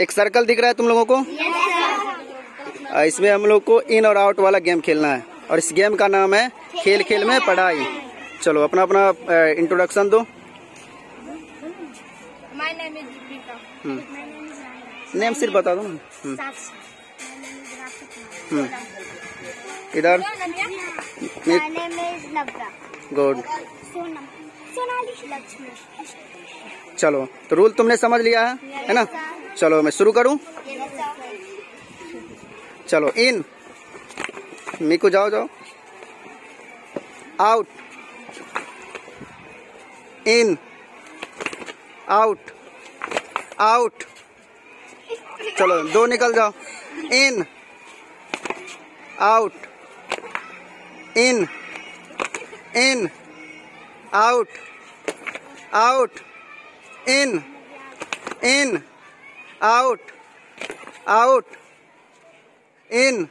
एक सर्कल दिख रहा है तुम लोगों को? इसमें हम लोग को इन और आउट वाला गेम खेलना है। और इस गेम का नाम है खेल खेल में पढ़ाई। चलो अपना अपना इंट्रोडक्शन दो। Deepika. हम्म. नेम सिर्फ़ बता दो हम्म. हम्म। इधर. गुड. चलो तो रूल तुमने समझ लिया है? है ना? चलो मैं शुरू करूँ? चलो, इन। मीकू जाओ जाओ। आउट इन आउट आउट चलो, दो निकल जाओ। In out in in out out in in out out in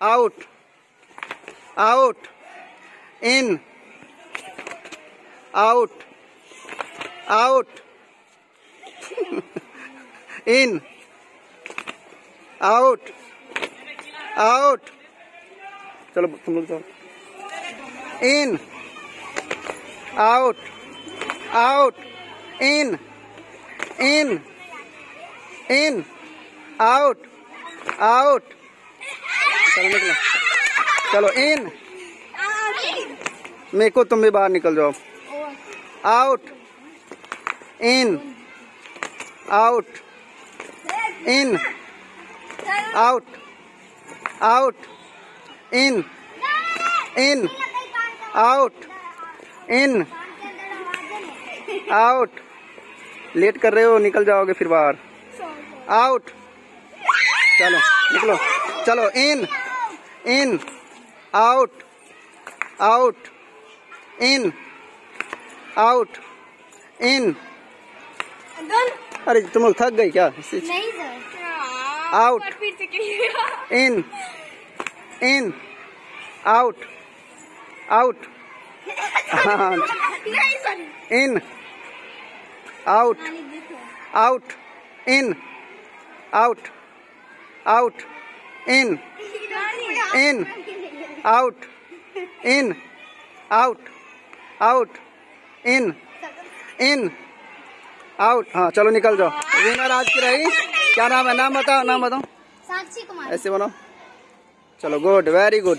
out out in out out in out out चलो तुम लोग जाओ in out out in In in out out चलो निकलो। चलो इन मेरे को तुम भी बाहर निकल जाओ। Out in out in out out in in out in out late कर रहे हो निकल जाओगे फिर बाहर। आउट चलो निकलो। चलो in in out out in out in अरे तुम लोग थक गई क्या? नहीं sir. Out in in out out in out out in out out in in out in out out in in out हाँ चलो निकल जाओ। विनर आज की रही। क्या नाम है? नाम बताओ नाम बताओ। साक्षी कुमार। ऐसे बनाओ। चलो गुड वेरी गुड